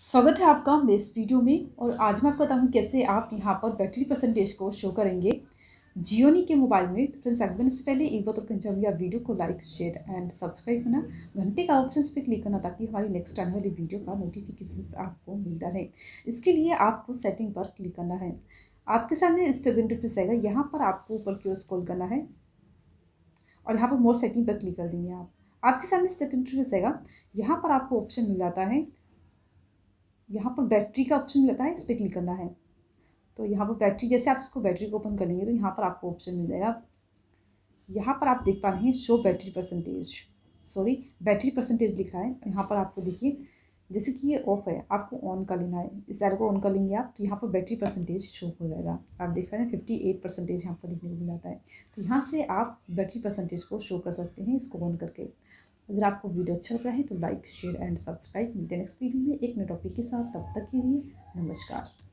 स्वागत है आपका मेरे इस वीडियो में और आज मैं आपको बताऊँ कैसे आप यहाँ पर बैटरी परसेंटेज को शो करेंगे। जियोनी के मोबाइल में तो फ्रेंड्स आगे से पहले एक बार तो कहना आप वीडियो को लाइक शेयर एंड सब्सक्राइब करना। घंटे का ऑप्शन पे क्लिक करना ताकि हमारी नेक्स्ट आने वाली वीडियो का नोटिफिकेशन आपको मिलता रहे। इसके लिए आपको सेटिंग पर क्लिक करना है। आपके सामने स्टेप इंटरफेस आएगा। यहाँ पर आपको ऊपर की ओर स्क्रॉल करना है और यहाँ पर मोर सेटिंग पर क्लिक कर देंगे आप। आपके सामने स्टेप इंटरफेस आएगा। यहाँ पर आपको ऑप्शन मिल जाता है। यहाँ पर बैटरी का ऑप्शन मिलता है, इस पर क्लिक करना है। तो यहाँ पर बैटरी, जैसे आप इसको बैटरी को ओपन करेंगे तो यहाँ पर आपको ऑप्शन मिल जाएगा। यहाँ पर आप देख पा रहे हैं show battery percentage sorry battery percentage लिखा है। यहाँ पर आपको देखिए, जैसे कि ये ऑफ़ है, आपको ऑन कर लेना है। इस एरो को ऑन कर लेंगे आप तो यहाँ पर बैटरी परसेंटेज शो हो जाएगा। आप देख रहे हैं फिफ्टी एट परसेंटेज यहाँ पर देखने को मिल जाता है। तो यहाँ से आप बैटरी परसेंटेज को शो कर सकते हैं, इसको ऑन करके। अगर आपको वीडियो अच्छा लग रहा है तो लाइक, शेयर एंड सब्सक्राइब। मिलते हैं नेक्स्ट वीडियो में। एक नए टॉपिक के साथ। तब तक के लिए नमस्कार।